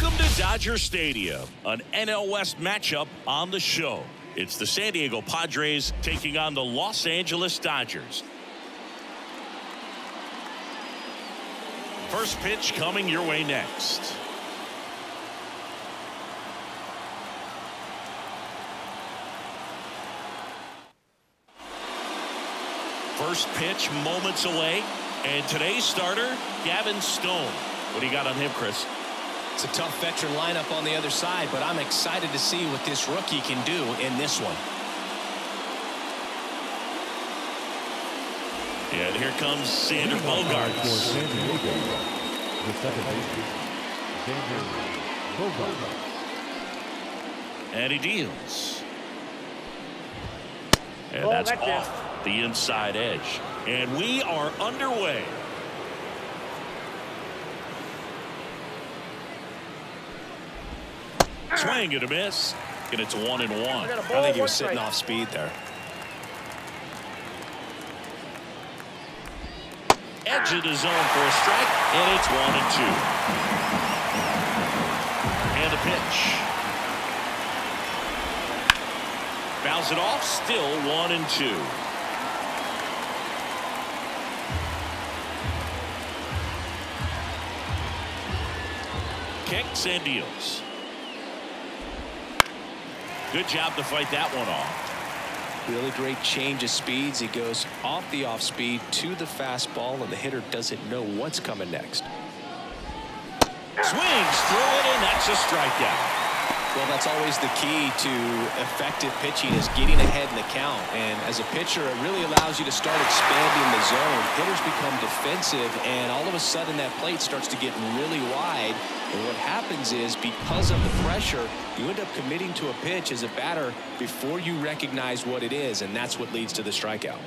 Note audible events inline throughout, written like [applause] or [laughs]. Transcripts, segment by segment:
Welcome to Dodger Stadium, an NL West matchup on the show. It's the San Diego Padres taking on the Los Angeles Dodgers. First pitch coming your way next. First pitch moments away. And today's starter, Gavin Stone. What do you got on him, Chris? It's a tough veteran lineup on the other side, but I'm excited to see what this rookie can do in this one. And here comes Xander Bogaerts. And he deals. And that's off the inside edge. And we are underway. Swing and a miss. And it's one and one. I think he was sitting off speed there. Edge of the zone for a strike. And it's one and two. And a pitch. Bounce it off. Still one and two. Kicks and deals. Good job to fight that one off. Really great change of speeds. He goes off the off speed to the fastball, and the hitter doesn't know what's coming next. Swings through it, and that's a strikeout. Well, that's always the key to effective pitching is getting ahead in the count. And as a pitcher, it really allows you to start expanding the zone. Hitters become defensive, and all of a sudden that plate starts to get really wide. And what happens is because of the pressure, you end up committing to a pitch as a batter before you recognize what it is, and that's what leads to the strikeout.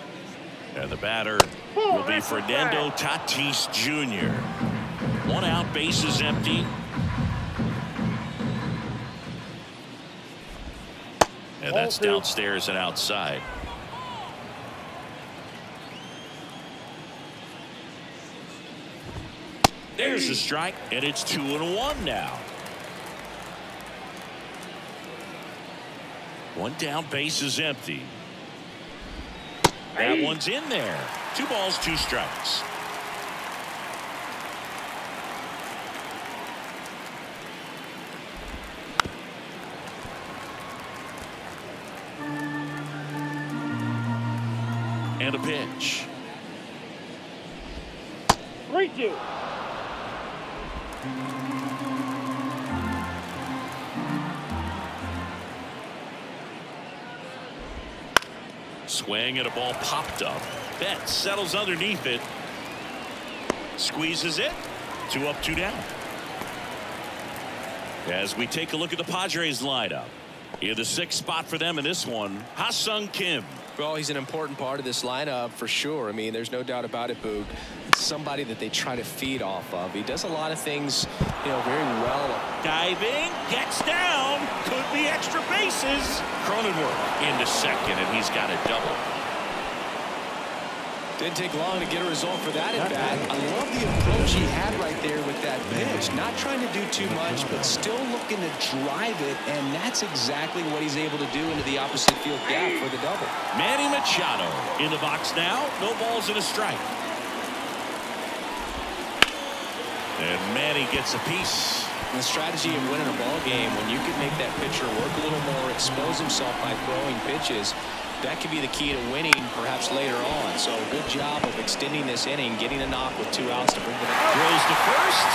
And the batter will be Fernando Tatis Jr. One out, bases empty. And that's downstairs and outside. There's a strike, and it's two and one now. One down, base is empty. That one's in there. Two balls, two strikes. And a pitch. 3 2. Swing and a ball popped up. Betts settles underneath it. Squeezes it. Two up, two down. As we take a look at the Padres lineup. In the sixth spot for them in this one, Ha-Seong Kim. Well, he's an important part of this lineup for sure. I mean, there's no doubt about it, Boog. Somebody that they try to feed off of. He does a lot of things, you know, very well. Diving, gets down, could be extra bases. Cronenworth into second, and he's got a double. Didn't take long to get a result for that at bat. I love the approach he had right there with that pitch. Not trying to do too much, but still looking to drive it, and that's exactly what he's able to do into the opposite field gap for the double. Manny Machado in the box now. No balls and a strike. And Manny gets a piece. The strategy of winning a ball game when you can make that pitcher work a little more, expose himself by throwing pitches, that could be the key to winning perhaps later on. So good job of extending this inning, getting a knock with two outs to bring it the Throws to first,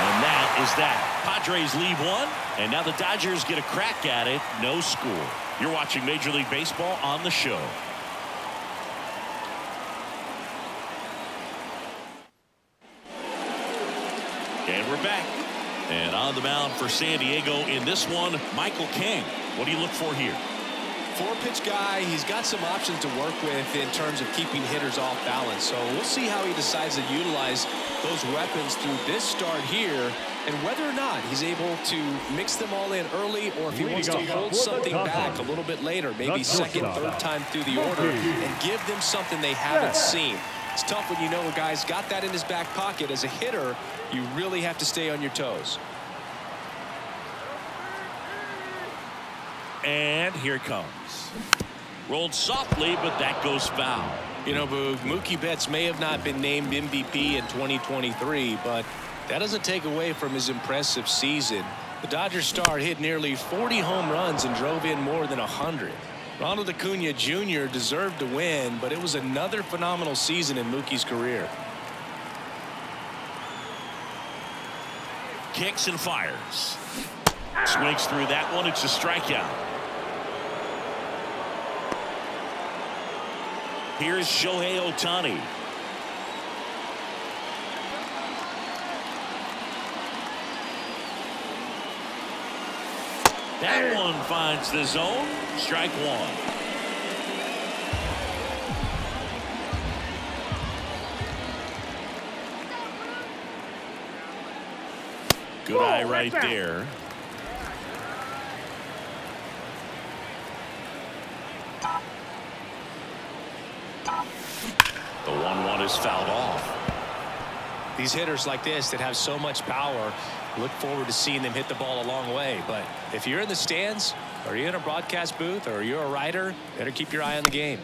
and that is that. Padres leave one, and now the Dodgers get a crack at it. No score. You're watching Major League Baseball on the show. And we're back. And on the mound for San Diego in this one, Michael King. What do you look for here? Four pitch guy. He's got some options to work with in terms of keeping hitters off balance. So we'll see how he decides to utilize those weapons through this start here and whether or not he's able to mix them all in early or if he wants to hold something back a little bit later, maybe second, third time through the order and give them something they haven't seen. It's tough when you know a guy's got that in his back pocket. As a hitter, you really have to stay on your toes. And here it comes. Rolled softly, but that goes foul. You know, Boog, Mookie Betts may have not been named MVP in 2023, but that doesn't take away from his impressive season. The Dodgers star hit nearly 40 home runs and drove in more than 100. Ronald Acuna Jr. deserved to win, but it was another phenomenal season in Mookie's career. Kicks and fires. Swings through that one. It's a strikeout. Here's Shohei Ohtani. That one finds the zone. Strike one. Good eye right there. The 1-1 fouled off. These hitters like this that have so much power look forward to seeing them hit the ball a long way. But if you're in the stands or you're in a broadcast booth or you're a writer, better keep your eye on the game.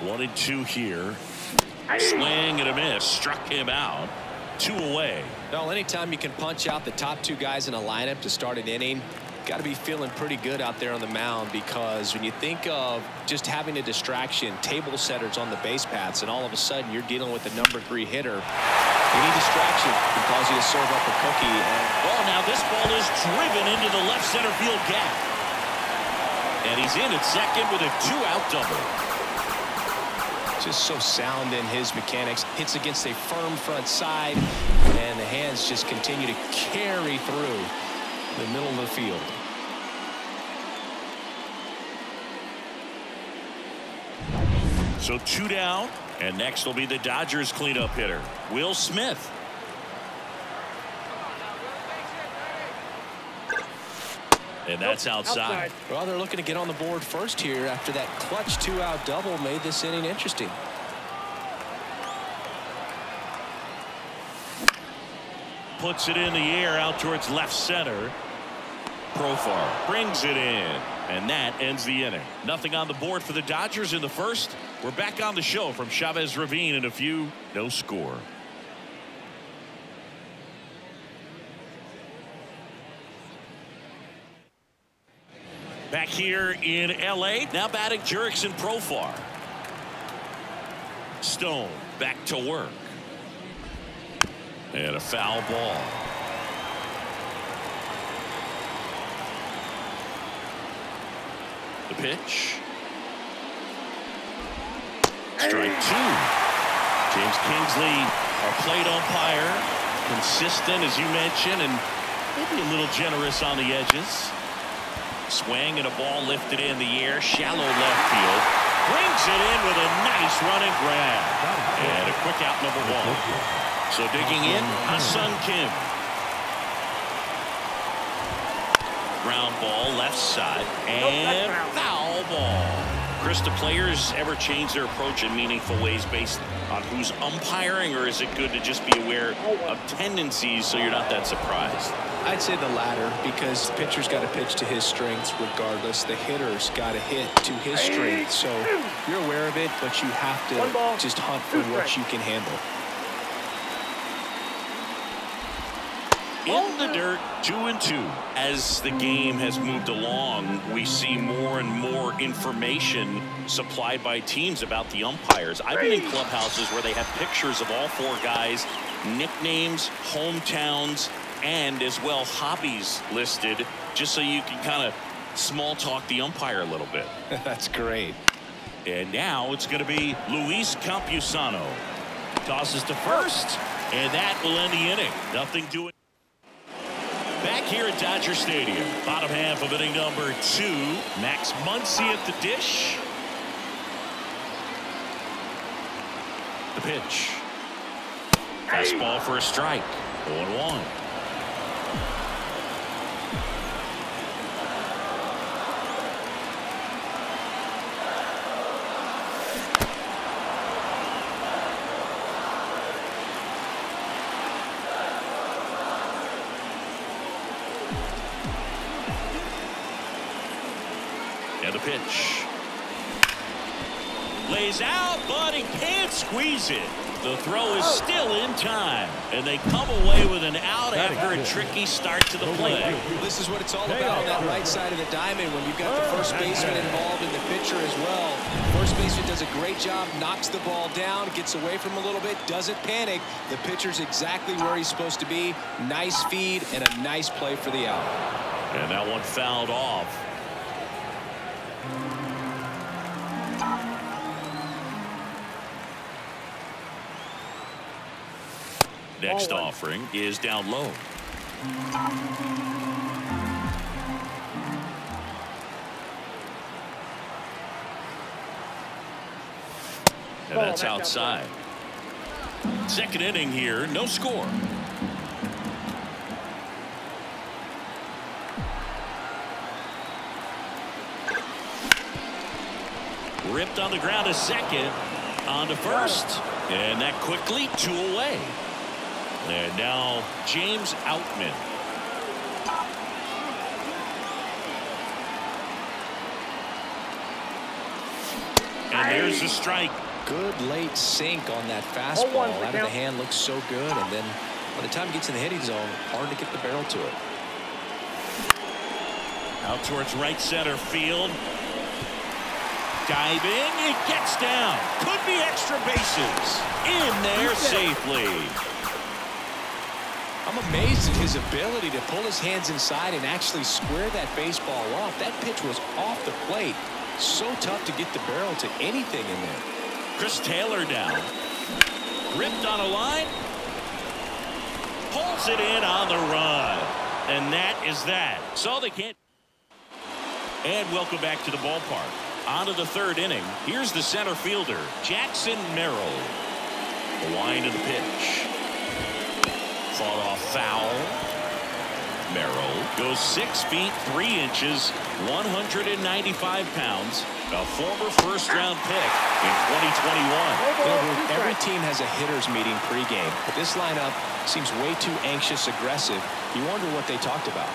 One and two here. Swing and a miss. Struck him out. Two away. Well, anytime you can punch out the top two guys in a lineup to start an inning, got to be feeling pretty good out there on the mound because when you think of just having a distraction, table setters on the base paths, and all of a sudden you're dealing with the number three hitter, any distraction can cause you to serve up a cookie. And well, now this ball is driven into the left center field gap. And he's in at second with a two-out double. Just so sound in his mechanics. Hits against a firm front side, hands just continue to carry through the middle of the field. So two down, and next will be the Dodgers cleanup hitter, Will Smith. And that's outside. Well, they're looking to get on the board first here after that clutch two-out double made this inning interesting. Puts it in the air out towards left center. Profar brings it in. And that ends the inning. Nothing on the board for the Dodgers in the first. We're back on the show from Chavez Ravine in a few. No score. Back here in L.A. Now batting Jurickson Profar. Stone back to work. And a foul ball. The pitch. Strike two. James Kingsley, our plate umpire, consistent as you mentioned, and maybe a little generous on the edges. Swing and a ball lifted in the air, shallow left field. Brings it in with a nice running grab. And a quick out number one. So digging in, Ha-Seong Kim. Ground ball left side and foul ball. Chris, do players ever change their approach in meaningful ways based on who's umpiring, or is it good to just be aware of tendencies so you're not that surprised? I'd say the latter because the pitcher's got to pitch to his strengths regardless. The hitter's got to hit to his strengths. So you're aware of it, but you have to just hunt for what you can handle. In the dirt, two and two. As the game has moved along, we see more and more information supplied by teams about the umpires. I've been in clubhouses where they have pictures of all four guys, nicknames, hometowns, and as well hobbies listed, just so you can kind of small talk the umpire a little bit. [laughs] That's great. And now it's going to be Luis Campusano. Tosses to first, and that will end the inning. Nothing doing. Back here at Dodger Stadium, bottom half of inning number two. Max Muncy at the dish. The pitch. Fastball for a strike. 0-1. The throw is still in time, and they come away with an out after a tricky start to the play. This is what it's all about on that right side of the diamond when you've got the first baseman involved and the pitcher as well. First baseman does a great job, knocks the ball down, gets away from a little bit, doesn't panic. The pitcher's exactly where he's supposed to be. Nice feed and a nice play for the out. And that one fouled off. Next offering is down low. And that's outside. Second inning here, no score. Ripped on the ground a second. On to first. And that quickly two away. And now James Outman. And there's the strike. Good late sink on that fastball. Out of the hand looks so good. And then by the time it gets in the hitting zone, hard to get the barrel to it. Out towards right center field. Diving, it gets down. Could be extra bases. In there safely. Amazed at his ability to pull his hands inside and actually square that baseball off. That pitch was off the plate. So tough to get the barrel to anything in there. Chris Taylor down. Ripped on a line. Pulls it in on the run. And that is that. So they can't. And welcome back to the ballpark. On to the third inning. Here's the center fielder, Jackson Merrill. The wind of the pitch. Fought off foul. Merrill goes six feet three inches, 195 pounds. A former first-round pick in 2021. every team has a hitters meeting pregame, but this lineup seems way too anxious, aggressive. You wonder what they talked about.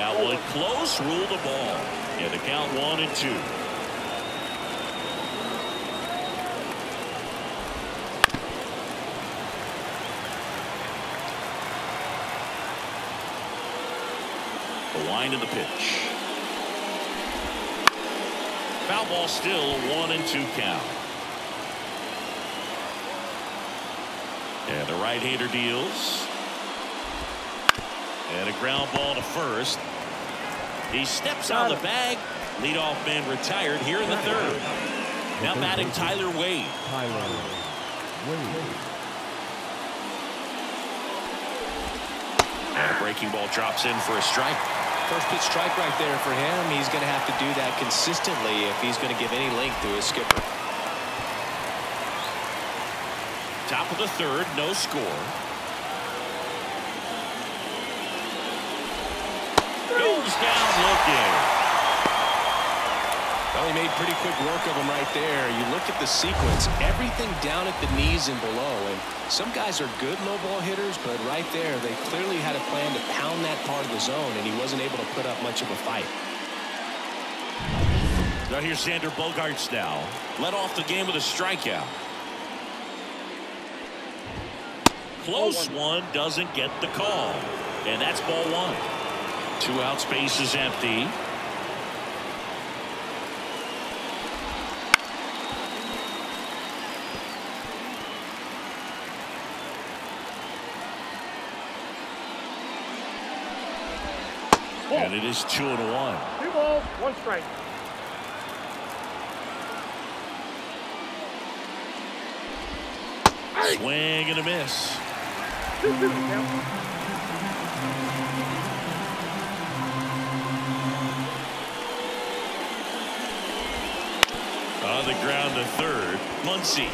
That one close, rule the ball. Yeah, the count one and two. Wind of the pitch. Foul ball still one and two count. And the right-hander deals. And a ground ball to first. He steps on the bag. Leadoff man retired here in the third. Now batting Tyler Wade. Tyler Wade. And a breaking ball drops in for a strike. First pitch strike right there for him. He's going to have to do that consistently if he's going to give any length to his skipper. Top of the third, no score. Goes down looking. Well, made pretty quick work of him right there. You look at the sequence, everything down at the knees and below. And some guys are good low ball hitters, but right there, they clearly had a plan to pound that part of the zone, and he wasn't able to put up much of a fight. Now here's Xander Bogaerts now. Led off the game with a strikeout. Close oh, one doesn't get the call. And that's ball one. Two out space is empty. And it is two and one. Two balls, one strike. Swing and a miss. Two, two, count. On the ground to third. Muncy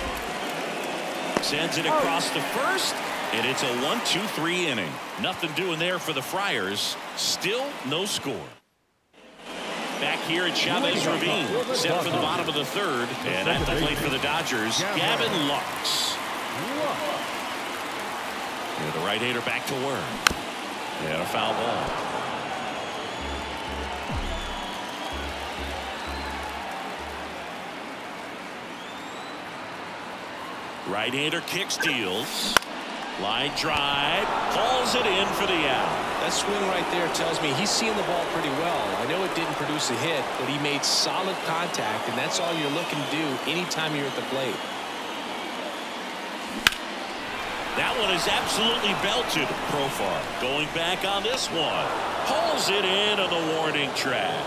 sends it oh. across to first. And it's a one-two-three inning. Nothing doing there for the Friars. Still no score. Back here at Chavez Ravine, set for the bottom of the third, and at the plate for the Dodgers, Gavin Lux. And the right-hander back to work. And a foul ball. Right-hander kicks, deals. Line drive, hauls it in for the out. That swing right there tells me he's seeing the ball pretty well. I know it didn't produce a hit, but he made solid contact, and that's all you're looking to do anytime you're at the plate. That one is absolutely belted. Profar going back on this one. Hauls it in on the warning track.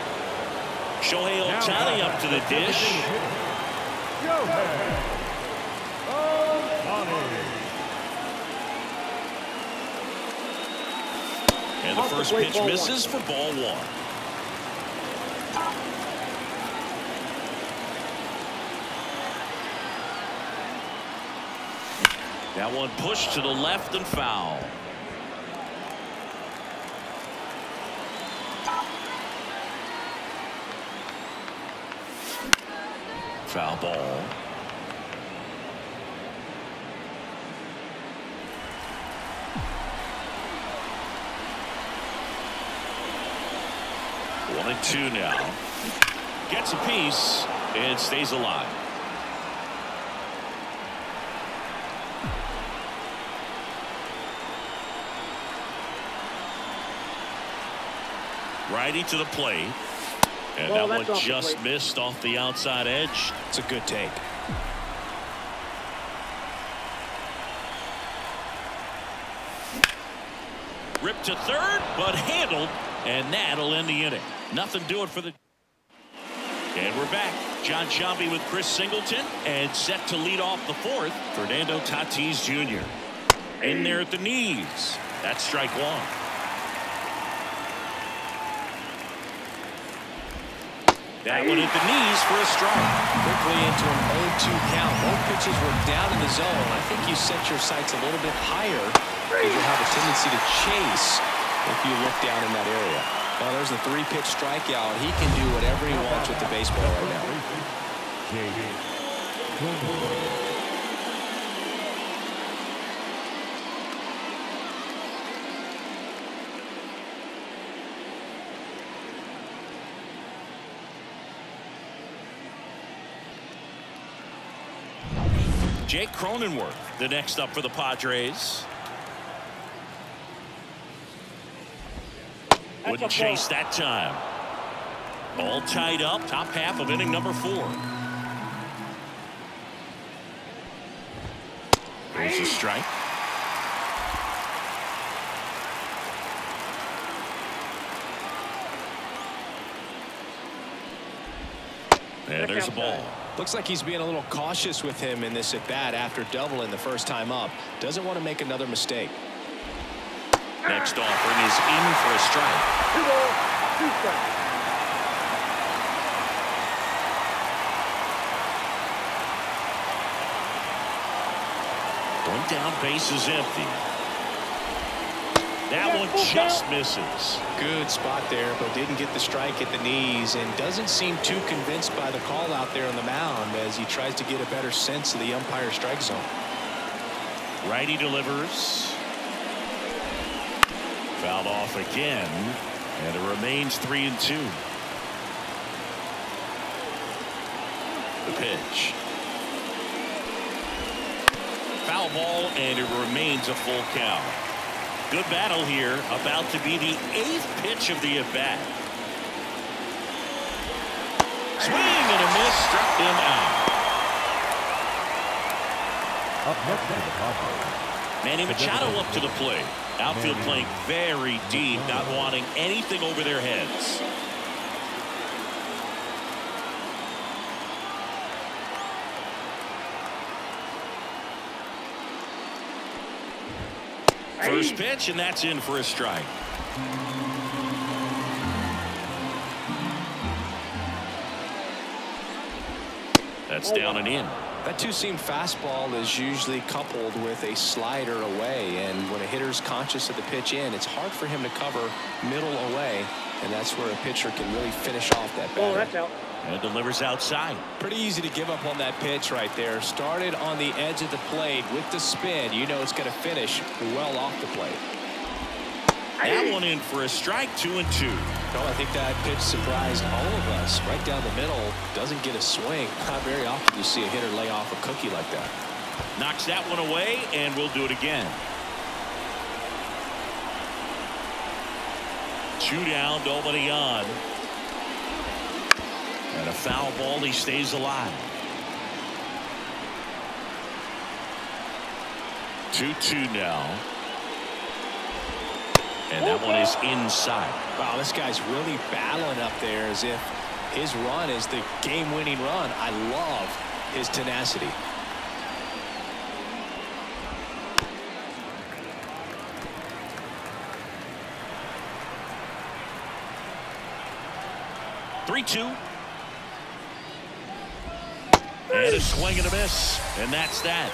Shohei Ohtani up to the dish. Shohei And the first pitch misses for ball one. That one pushed to the left and foul. Foul ball. Two now. Gets a piece and stays alive. Righty to the plate. And Well, that one just missed off the outside edge. It's a good take. Ripped to third, but handled, and that'll end the inning. Nothing doing for the. And we're back. Jon Sciambi with Chris Singleton, and set to lead off the fourth. Fernando Tatis Jr. In there at the knees. That's strike one. That one at the knees for a strike. Quickly into an 0-2 count. Both pitches were down in the zone. I think you set your sights a little bit higher because you'll have a tendency to chase if you look down in that area. Well, there's a three-pitch strikeout. He can do whatever he wants with the baseball right now. Jake Cronenworth, the next up for the Padres. Wouldn't chase that time. All tied up, top half of inning number four. There's a strike. And there's a ball. Looks like he's being a little cautious with him in this at bat after doubling the first time up. Doesn't want to make another mistake. Next offering is in for a strike. Two balls, two strikes. One down, base is empty. That one just misses. Good spot there, but didn't get the strike at the knees and doesn't seem too convinced by the call out there on the mound as he tries to get a better sense of the umpire strike zone. Righty delivers. Fouled off again. And it remains three and two. The pitch. Foul ball and it remains a full count. Good battle here. About to be the eighth pitch of the at bat. Swing and a miss struck him out. Up next is the Manny Machado up to the plate. Outfield playing very deep, not wanting anything over their heads. First pitch, and that's in for a strike. That's down and in. That two-seam fastball is usually coupled with a slider away, and when a hitter's conscious of the pitch in, it's hard for him to cover middle away, and that's where a pitcher can really finish off that Oh, batter. that's out. And delivers outside. Pretty easy to give up on that pitch right there. Started on the edge of the plate with the spin. You know it's going to finish well off the plate. That one in for a strike, two and two. Well, I think that pitch surprised all of us. Right down the middle, doesn't get a swing. Not very often you see a hitter lay off a cookie like that. Knocks that one away, and we'll do it again. Two down, nobody on. And a foul ball, he stays alive. 2-2 now. And that one is inside. Wow, this guy's really battling up there as if his run is the game-winning run. I love his tenacity. Three-two. And a swing and a miss. And that's that.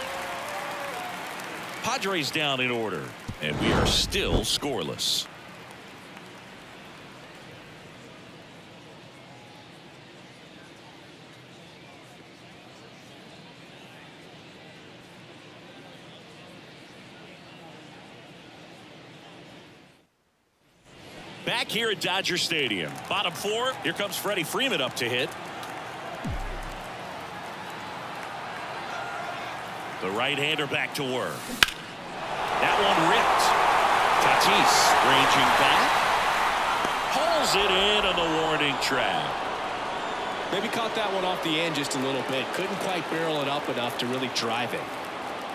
Padres down in order. And we are still scoreless. Back here at Dodger Stadium. Bottom four. Here comes Freddie Freeman up to hit. The right-hander back to work. That one ripped. Tatis ranging back. Hauls it in on the warning track. Maybe caught that one off the end just a little bit. Couldn't quite barrel it up enough to really drive it.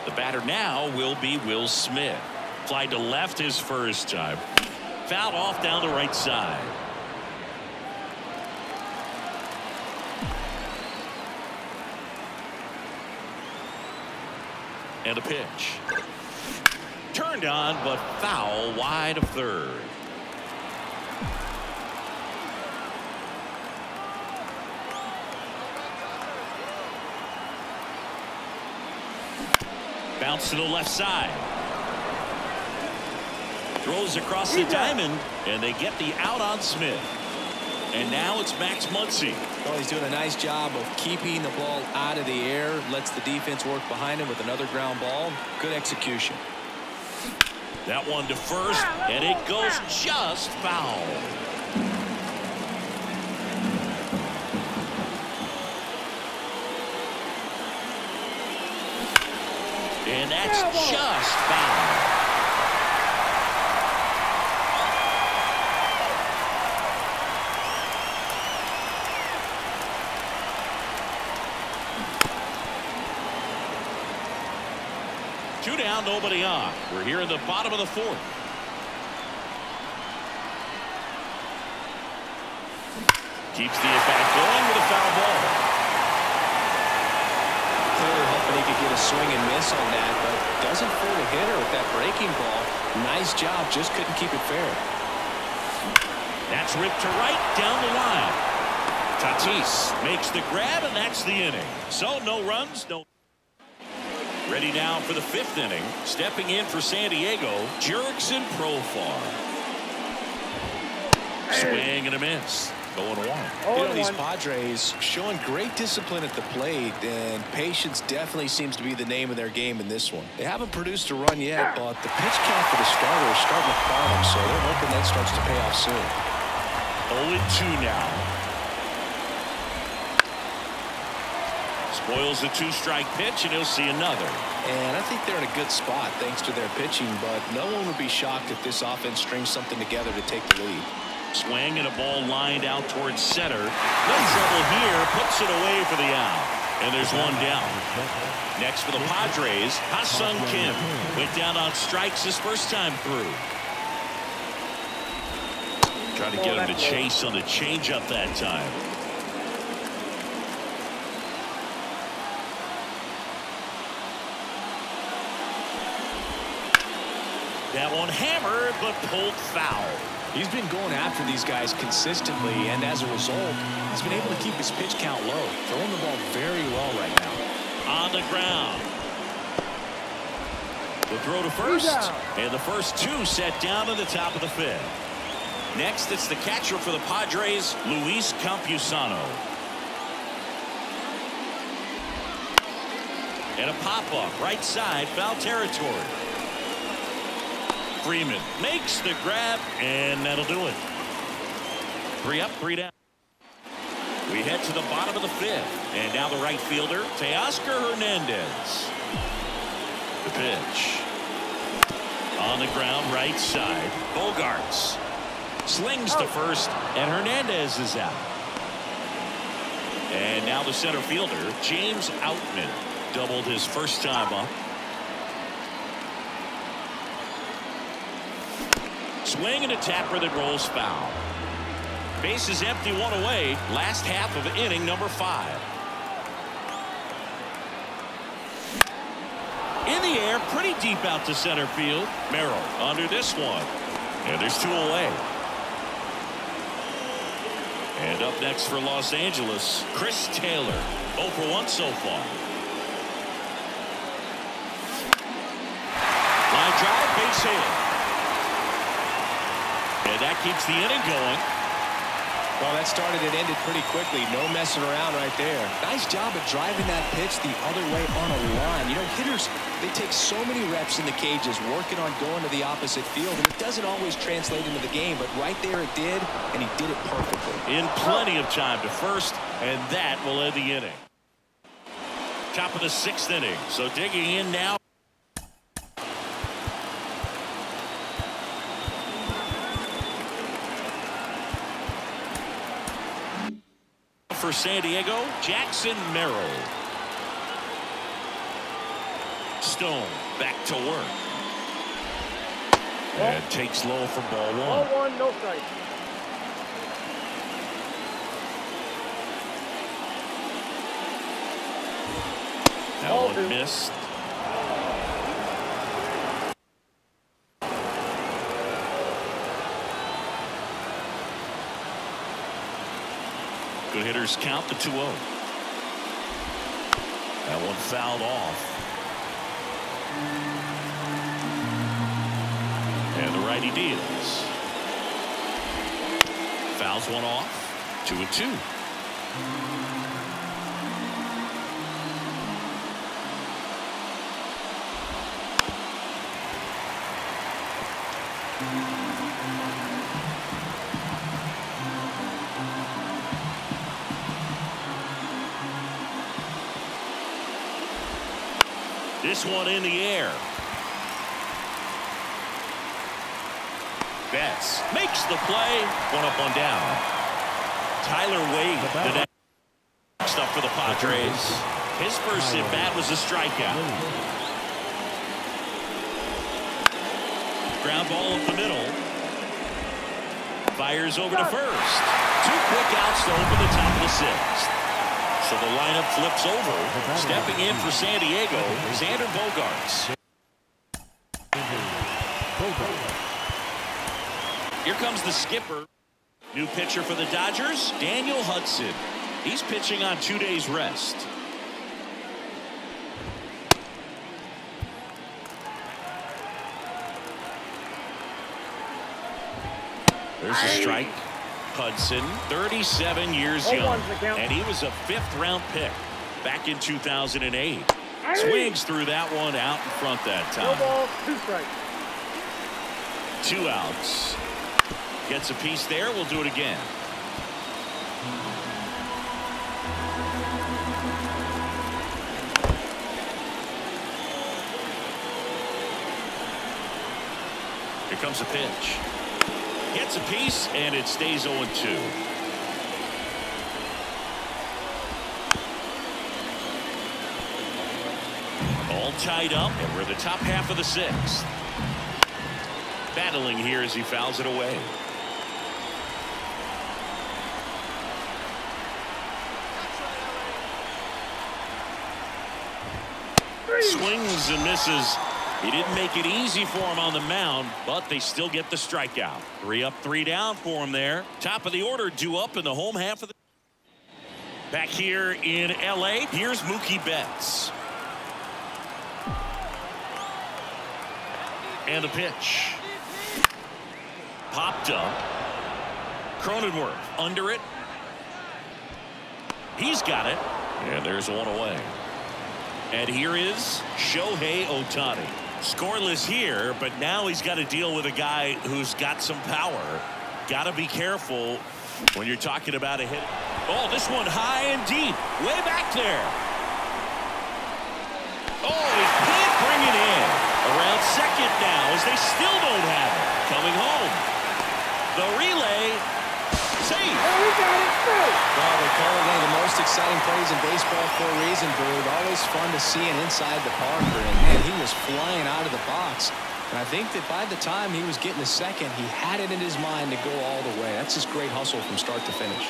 The batter now will be Will Smith. Fly to left his first time. Fouled off down the right side. And a pitch. Turned on, but foul wide of third. Bounce to the left side. Throws across the diamond, and they get the out on Smith. And now it's Max Muncy. Well, he's doing a nice job of keeping the ball out of the air. Lets the defense work behind him with another ground ball. Good execution. That one to first, and it goes just foul. And that's just foul. Two down, nobody on. We're here in the bottom of the fourth. Keeps the at-bat going with a foul ball. Clearly hoping he could get a swing and miss on that, but doesn't fool the hitter with that breaking ball. Nice job, just couldn't keep it fair. That's ripped to right down the line. Tatis makes the grab, and that's the inning. So no runs, no. Ready now for the fifth inning. Stepping in for San Diego, Jurickson Profar. Swing and a miss. Going one. Oh, you know, these Padres showing great discipline at the plate, and patience definitely seems to be the name of their game in this one. They haven't produced a run yet, but the pitch count for the starter is starting to climb, so they're hoping that starts to pay off soon. 0-2 now. Spoils the two-strike pitch, and he'll see another. And I think they're in a good spot thanks to their pitching, but no one would be shocked if this offense strings something together to take the lead. Swing and a ball lined out towards center. No trouble here. Puts it away for the out. And there's one down. Next for the Padres, Ha-Seong Kim. Went down on strikes his first time through. Trying to get him to chase on the changeup that time. That one hammered, but pulled foul. He's been going after these guys consistently, and as a result, he's been able to keep his pitch count low, throwing the ball very well right now. On the ground. The throw to first, and the first two set down to the top of the fifth. Next, it's the catcher for the Padres, Luis Campusano. And a pop-up, right side, foul territory. Freeman makes the grab, and that'll do it. Three up, three down. We head to the bottom of the fifth, and now the right fielder, Teoscar Hernandez. The pitch. On the ground, right side. Bogaerts slings to first, and Hernandez is out. And now the center fielder, James Outman, doubled his first time up. Swing and a tapper that rolls foul. Base is empty, one away. Last half of inning number five. In the air, pretty deep out to center field. Merrill under this one. And there's two away. And up next for Los Angeles, Chris Taylor. 0 for 1 so far. Line drive, base hit. That keeps the inning going. Well, that started and ended pretty quickly. No messing around right there. Nice job of driving that pitch the other way on a line. You know, hitters, they take so many reps in the cages working on going to the opposite field, and it doesn't always translate into the game, but right there it did, and he did it perfectly. In plenty of time to first, and that will end the inning. Top of the sixth inning. So digging in now. For San Diego, Jackson Merrill. Stone back to work. And takes low for ball one. Ball one. no strike. That one missed. Hitters count the 2 0. That one fouled off. And the righty deals. Fouls one off. Two and two. This one in the air. Betts makes the play. One up, one down. Tyler Wade, the next up for the Padres. His first at bat was a strikeout. Ground ball up the middle. Fires over to first. Two quick outs to open the top of the sixth. So the lineup flips over. Stepping in for San Diego, Xander Bogaerts. Here comes the skipper. New pitcher for the Dodgers, Daniel Hudson. He's pitching on two days rest. There's a strike. Hudson, 37 years young, one's the count. and he was a fifth round pick back in 2008. Swings through that one out in front that No time. ball, two strikes. Two outs. Gets a piece there. We'll do it again. Here comes a pitch. Gets a piece, and it stays 0-2. All tied up, and we're the top half of the sixth. Battling here as he fouls it away. Swings and misses. He didn't make it easy for him on the mound, but they still get the strikeout. Three up, three down for him there. Top of the order, due up in the home half of the. Back here in L.A., here's Mookie Betts. And a pitch. Popped up. Cronenworth under it. He's got it. And there's one away. And here is Shohei Ohtani. Scoreless here, but now he's got to deal with a guy who's got some power. Got to be careful when you're talking about a hit. Oh, this one high and deep. Way back there. Oh, he can't bring it in. Around second now as they still don't have it. Coming home. The relay. Save. Oh, we got it through. Well, they call it one of the most exciting plays in baseball for a reason, Boog. Always fun to see an inside the Parker, and man, he was flying out of the box. And I think that by the time he was getting the second, he had it in his mind to go all the way. That's just great hustle from start to finish.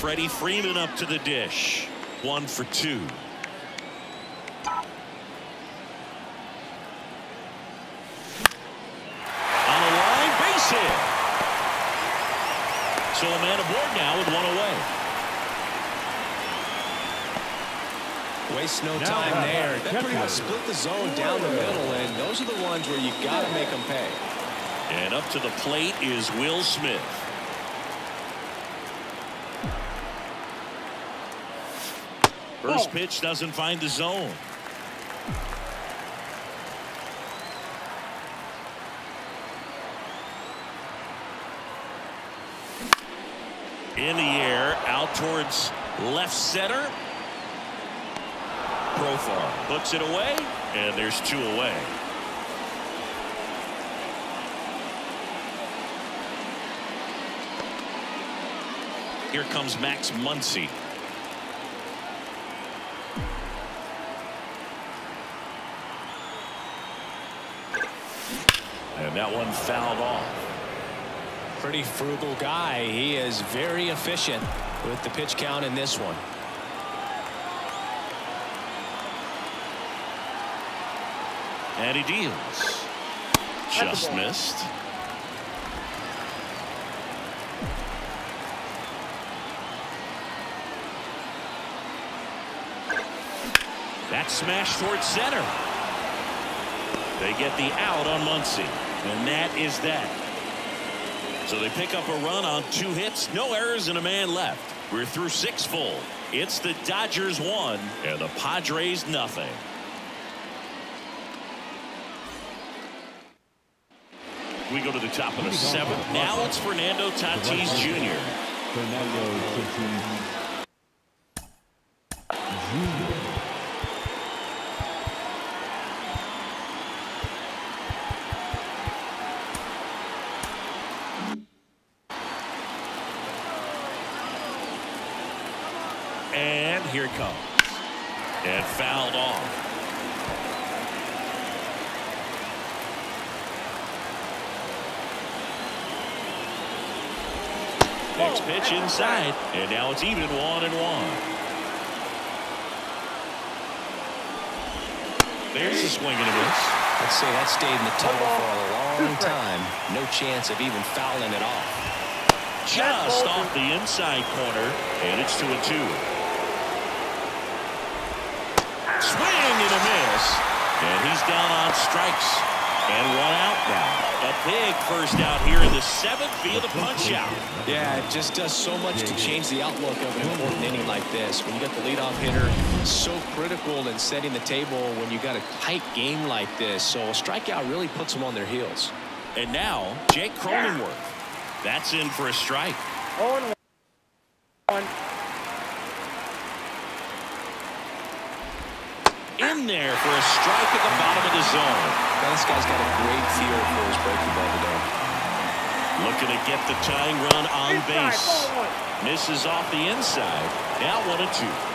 Freddie Freeman up to the dish. One for two. On the line, base hit. So a man aboard now with one away. Waste no Now time back there. by That pretty much split the zone down the middle, and those are the ones where you've got to make them pay. And up to the plate is Will Smith. First oh. pitch doesn't find the zone. In the air, out towards left center. Profar puts it away, and there's two away. Here comes Max Muncy. And that one fouled off. Pretty frugal guy. He is very efficient with the pitch count in this one. And he deals. Just missed. That smash towards center. They get the out on Muncy. And that is that. So they pick up a run on two hits, no errors, and a man left. We're through six full. It's the Dodgers one and the Padres nothing. We go to the top of the seventh. Now it's Fernando Tatis Jr. Fernando Tatis Jr. And here it comes. And fouled off. Next pitch inside. And now it's even one and one. There's a swing and a miss. Let's say that stayed in the tunnel for a long time. No chance of even fouling it off. Just off the inside corner. And it's two and two. Swing and a miss. And he's down on strikes. And one out now. A big first out here in the seventh via the punch out. Yeah, it just does so much to change the outlook of an important inning like this. When you got the leadoff hitter so critical in setting the table when you got a tight game like this. So a strikeout really puts them on their heels. And now, Jake Cronenworth. That's in for a strike. 0 1. In there for a strike at the bottom of the zone. Now, this guy's got a great feel for his breaking ball today. Looking to get the tying run on Inside, base. ball. Misses off the inside. Now one and two.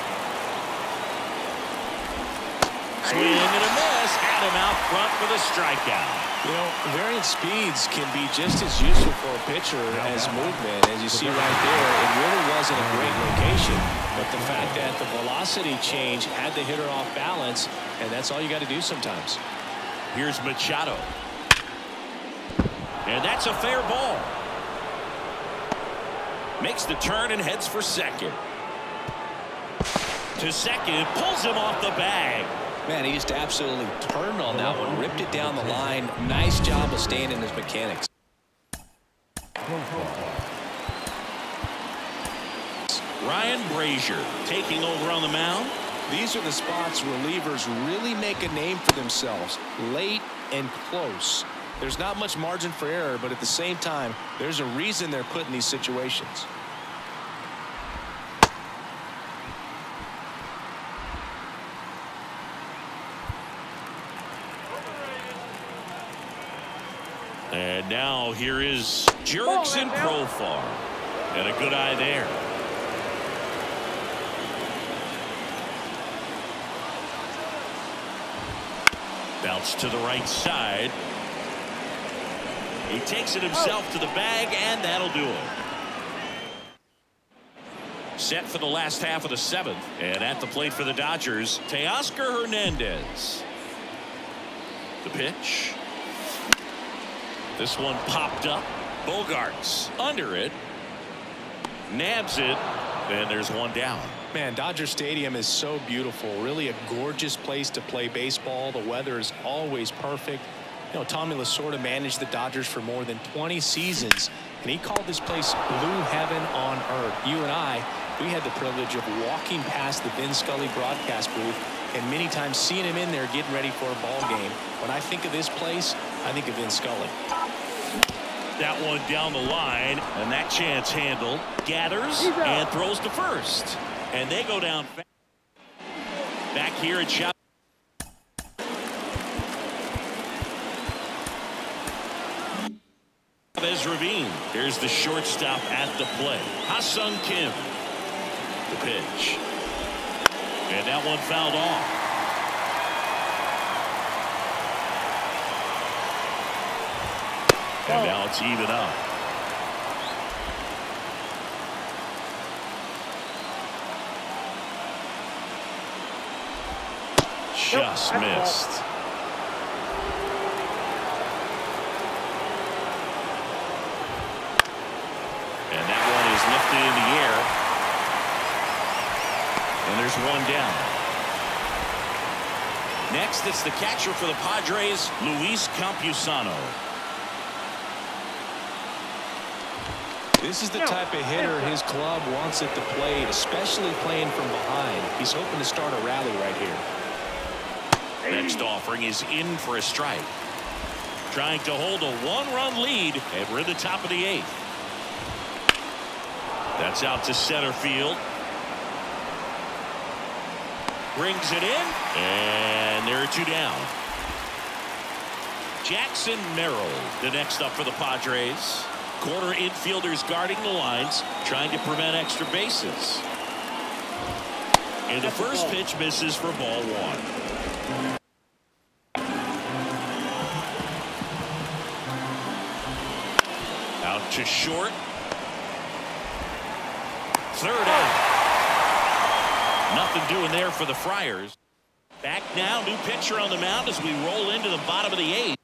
Swing and a miss. Had him out front for the strikeout. You know, variant speeds can be just as useful for a pitcher as movement. As you see right there, it really wasn't a great location. But the fact that the velocity change had the hitter off balance, and that's all you got to do sometimes. Here's Machado. And that's a fair ball. Makes the turn and heads for second. To second, pulls him off the bag. Man, he just absolutely turned on that one, ripped it down the line. Nice job of staying in his mechanics. Ryan Brasier taking over on the mound. These are the spots relievers really make a name for themselves. Late and close. There's not much margin for error, but at the same time, there's a reason they're put in these situations. And now here is Jurickson Profar. And a good eye there. Bounce to the right side. He takes it himself oh. to the bag, and that'll do it. Set for the last half of the seventh. And at the plate for the Dodgers, Teoscar Hernandez. The pitch. This one popped up. Bogaerts under it. Nabs it. And there's one down. Man, Dodger Stadium is so beautiful. Really a gorgeous place to play baseball. The weather is always perfect. You know, Tommy Lasorda managed the Dodgers for more than 20 seasons, and he called this place blue heaven on earth. You and I, we had the privilege of walking past the Vin Scully broadcast booth and many times seeing him in there getting ready for a ball game. When I think of this place, I think of Vin Scully. That one down the line, and that chance handled. Gathers and throws to first. And they go down back here at shot. Chavez Ravine. Here's the shortstop at the play. Ha-Seong Kim. The pitch. And that one fouled off. And now it's even up. Just missed. And that one is lifted in the air. And there's one down. Next, it's the catcher for the Padres, Luis Campusano. This is the type of hitter his club wants at the plate, especially playing from behind. He's hoping to start a rally right here. Next offering is in for a strike. Trying to hold a one-run lead, and we're in the top of the eighth. That's out to center field. Brings it in, and there are two down. Jackson Merrill, the next up for the Padres. Corner infielders guarding the lines, trying to prevent extra bases. And the first pitch misses for ball one. Out to short. Third out. Nothing doing there for the Friars. Back now, new pitcher on the mound as we roll into the bottom of the eighth.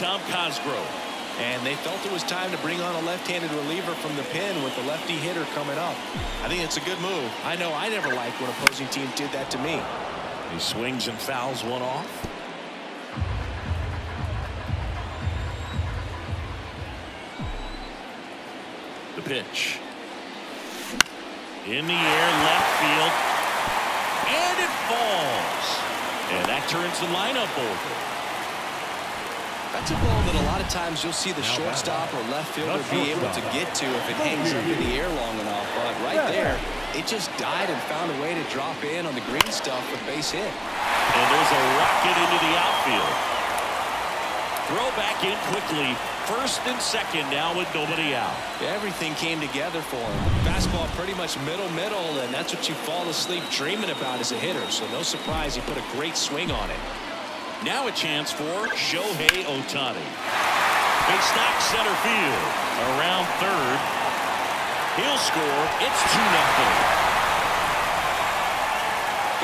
Tom Cosgrove. And they felt it was time to bring on a left-handed reliever from the pen with the lefty hitter coming up. I think it's a good move. I know I never liked when opposing teams did that to me. He swings and fouls one off. The pitch. In the air, left field. And it falls. And that turns the lineup over. That's a ball that a lot of times you'll see the shortstop or left fielder be able to get to if it hangs up in the air long enough. But right there, it just died and found a way to drop in on the green stuff with base hit. And there's a rocket into the outfield. Throw back in quickly. First and second now with nobody out. Everything came together for him. Fastball pretty much middle-middle, and that's what you fall asleep dreaming about as a hitter. So no surprise he put a great swing on it. Now a chance for Shohei Ohtani. Big stock center field. Around third. He'll score. It's 2 nothing.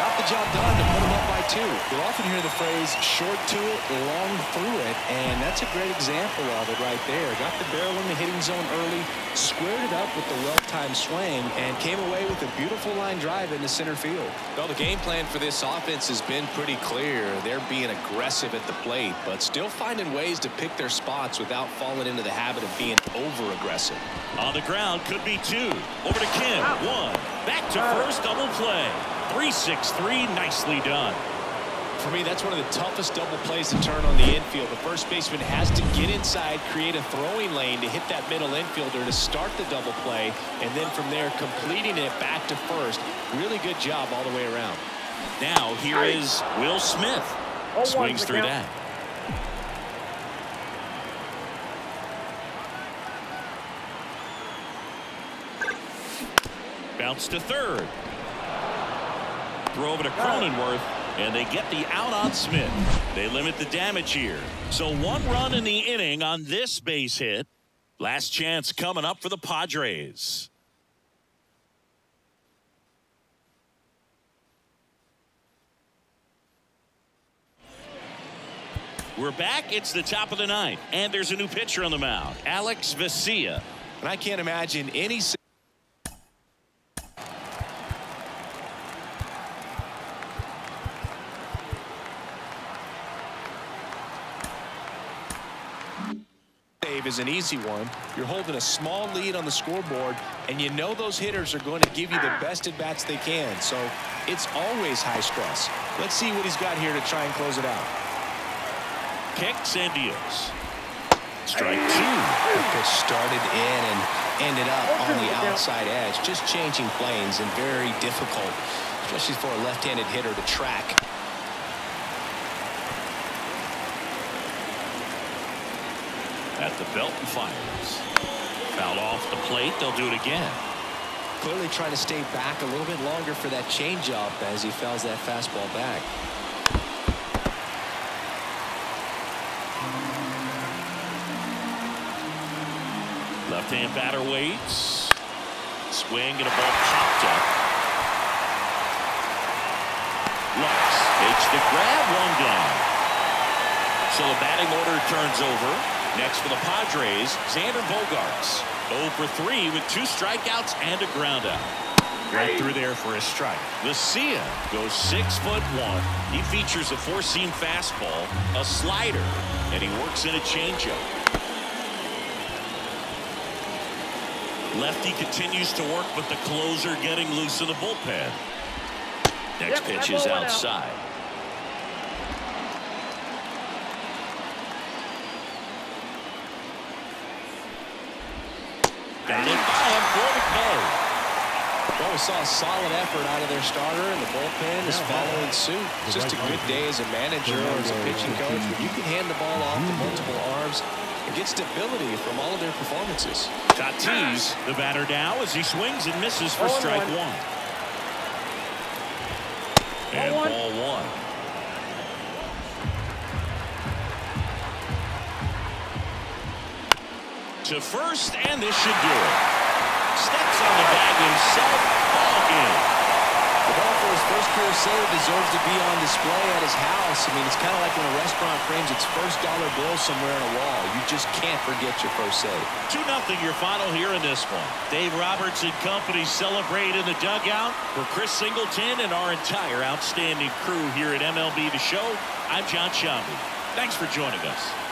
Got the job done to put him up by two. You'll often hear the phrase short to it, long through it, and that's a great example of it right there. Got the barrel in the hitting zone early, squared it up with the well-timed swing, and came away with a beautiful line drive into center field. Well, the game plan for this offense has been pretty clear. They're being aggressive at the plate, but still finding ways to pick their spots without falling into the habit of being over-aggressive. On the ground could be two. Over to Kim. One. Back to first. Double play. 3-6-3. Nicely done. For me, that's one of the toughest double plays to turn on the infield. The first baseman has to get inside, create a throwing lane to hit that middle infielder to start the double play, and then from there completing it back to first. Really good job all the way around. Now here is Will Smith. One Swings through that. Bounce to third. Throw over to Cronenworth. And they get the out on Smith. They limit the damage here. So one run in the inning on this base hit. Last chance coming up for the Padres. We're back. It's the top of the ninth. And there's a new pitcher on the mound. Alex Vesia. And I can't imagine any save is an easy one. You're holding a small lead on the scoreboard, and you know those hitters are going to give you the best at bats they can. So it's always high stress. Let's see what he's got here to try and close it out. Kicks and deals. Strike two. The started in and ended up on the outside edge, just changing planes and very difficult, especially for a left-handed hitter to track. At the belt and fires. Foul off the plate. They'll do it again. Clearly trying to stay back a little bit longer for that changeup as he fouls that fastball back. Left hand batter waits. Swing and a ball popped up. Lux makes the grab one down. So the batting order turns over. Next for the Padres, Xander Bogaerts. 0 for 3 with two strikeouts and a groundout. Right through there for a strike. Vesia goes six foot one. He features a four-seam fastball, a slider, and he works in a changeup. Lefty continues to work, but the closer getting loose in the bullpen. Next Yep, pitch is outside. out. outside. Got it by him for the K. Well, we saw a solid effort out of their starter, and the bullpen is following suit. It's just a good day as a manager or as a pitching coach when you can hand the ball off to multiple arms and get stability from all of their performances. Tatis, the batter now as he swings and misses for strike one. And one. ball one. To first, and this should do it. Steps on the bag himself. Game. The ball for his first career save deserves to be on display at his house. I mean, it's kind of like when a restaurant frames its first dollar bill somewhere on a wall. You just can't forget your first save. 2 nothing your final here in this one. Dave Roberts and company celebrate in the dugout. For Chris Singleton and our entire outstanding crew here at MLB The Show, I'm Jon Sciambi. Thanks for joining us.